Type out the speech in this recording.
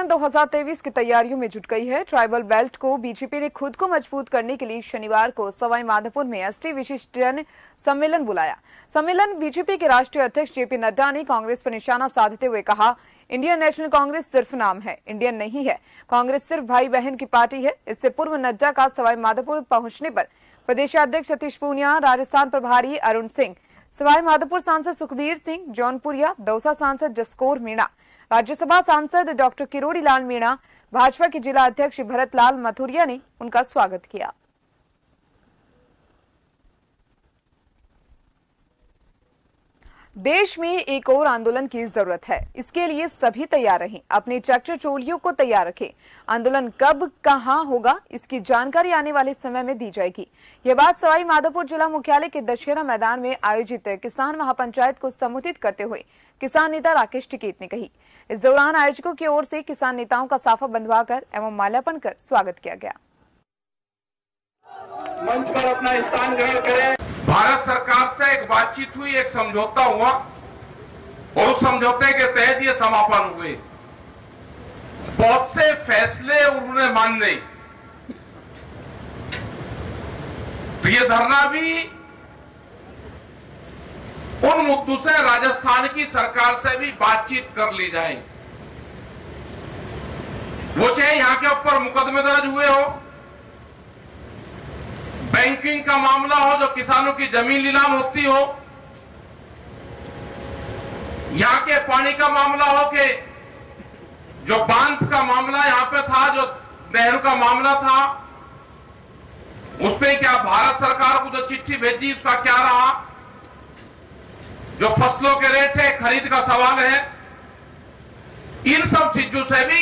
Election 2023 की तैयारियों में जुट गई है। ट्राइबल बेल्ट को बीजेपी ने खुद को मज़बूत करने के लिए शनिवार को सवाई माधोपुर में एसटी विशिष्ट जन सम्मेलन बुलाया। सम्मेलन बीजेपी के राष्ट्रीय अध्यक्ष जेपी नड्डा ने कांग्रेस पर निशाना साधते हुए कहा, इंडियन नेशनल कांग्रेस सिर्फ़ नाम है, इंडियन नहीं है। कांग्रेस सिर्फ़ भाई बहन की पार्टी है। इससे पूर्व नड्डा का सवाई माधोपुर पहुँचने पर प्रदेशाध्यक्ष सतीश पूनिया, राजस्थान प्रभारी अरुण सिंह सवाई माधोपुर सांसद सुखबीर सिंह, जौनपुरिया दौसा सांसद जसकोर मीणा, राज्यसभा सांसद डॉक्टर किरोड़ी लाल मीणा, भाजपा के जिला अध्यक्ष भरत लाल मथुरिया ने उनका स्वागत किया। देश में एक और आंदोलन की ज़रूरत है। इसके लिए सभी तैयार रहें अपने ट्रैक्टर चोलियों को तैयार रखें। आंदोलन कब कहाँ होगा इसकी जानकारी आने वाले समय में दी जाएगी। यह बात सवाई माधोपुर जिला मुख्यालय के दशहरा मैदान में आयोजित किसान महापंचायत को संबोधित करते हुए किसान नेता राकेश टिकेत ने कही। इस दौरान आयोजकों की ओर से किसान नेताओं का साफा बंधवाकर एवं माल्यार्पण कर स्वागत किया गया। मंच पर अपना स्थान ग्रहण करें। भारत सरकार बातचीत हुई, एक समझौता हुआ, और उस समझौते के तहत ये समापन हुए। बहुत से फैसले उन्होंने मान मानने तो ये धरना भी उन मुद्दों से राजस्थान की सरकार से भी बातचीत कर ली जाए। वो चाहे यहाँ के ऊपर मुकदमे दर्ज हुए हो बैंकिंग का मामला हो, जो किसानों की ज़मीन नीलाम होती हो, यहाँ के पानी का मामला हो के जो बाँध का मामला यहाँ पे था, जो नेहरू का मामला था उस पर क्या भारत सरकार को जो चिट्ठी भेजी, उसका क्या रहा? जो फ़सलों के रेट है, खरीद का सवाल है। इन सब चीज़ों से भी